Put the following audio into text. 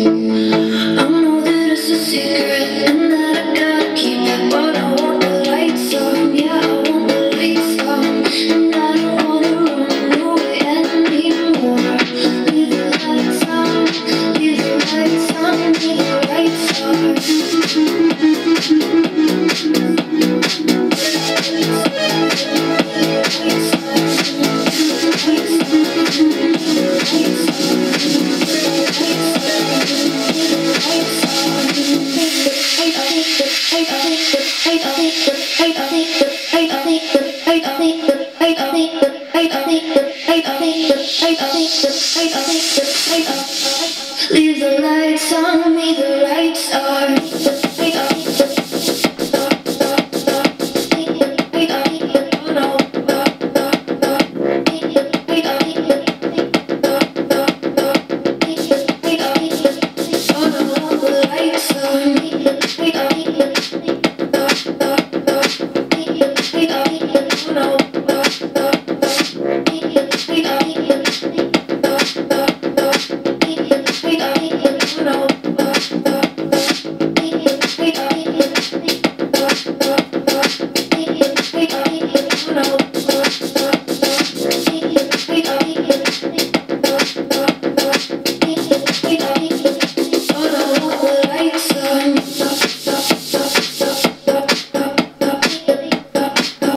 Yeah. Leave the lights on me, the lights are